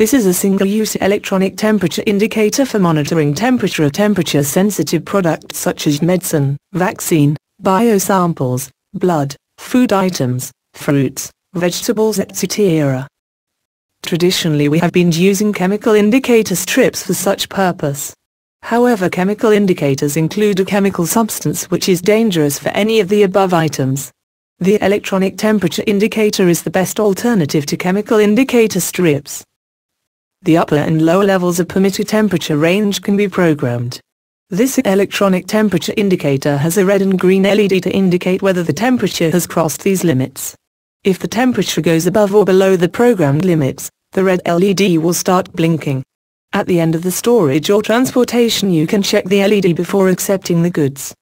This is a single-use electronic temperature indicator for monitoring temperature of temperature-sensitive products such as medicine, vaccine, biosamples, blood, food items, fruits, vegetables etc. Traditionally we have been using chemical indicator strips for such purpose. However chemical indicators include a chemical substance which is dangerous for any of the above items. The electronic temperature indicator is the best alternative to chemical indicator strips. The upper and lower levels of permitted temperature range can be programmed. This electronic temperature indicator has a red and green LED to indicate whether the temperature has crossed these limits. If the temperature goes above or below the programmed limits, the red LED will start blinking. At the end of the storage or transportation you can check the LED before accepting the goods.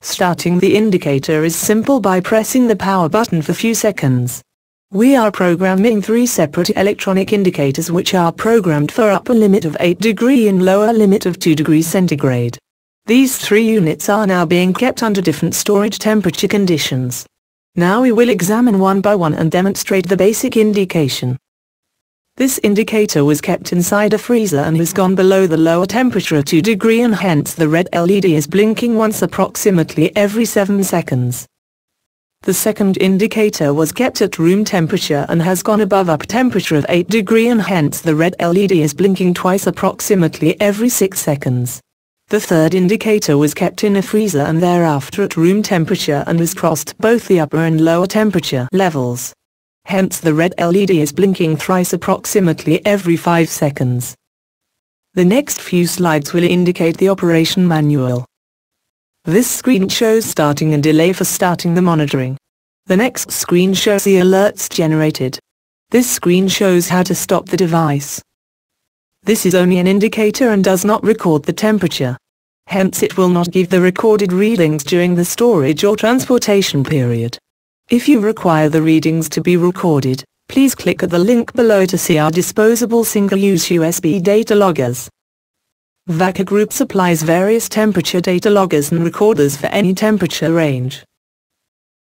Starting the indicator is simple by pressing the power button for few seconds. We are programming three separate electronic indicators which are programmed for upper limit of 8 degree and lower limit of 2 degrees centigrade. These three units are now being kept under different storage temperature conditions. Now we will examine one by one and demonstrate the basic indication. This indicator was kept inside a freezer and has gone below the lower temperature of 2 degree and hence the red LED is blinking once approximately every 7 seconds. The second indicator was kept at room temperature and has gone above up temperature of 8 degree and hence the red LED is blinking twice approximately every 6 seconds. The third indicator was kept in a freezer and thereafter at room temperature and has crossed both the upper and lower temperature levels. Hence the red LED is blinking thrice approximately every 5 seconds. The next few slides will indicate the operation manual. This screen shows starting and delay for starting the monitoring. The next screen shows the alerts generated. This screen shows how to stop the device. This is only an indicator and does not record the temperature. Hence it will not give the recorded readings during the storage or transportation period. If you require the readings to be recorded, please click at the link below to see our disposable single-use USB data loggers. Vacker Group supplies various temperature data loggers and recorders for any temperature range.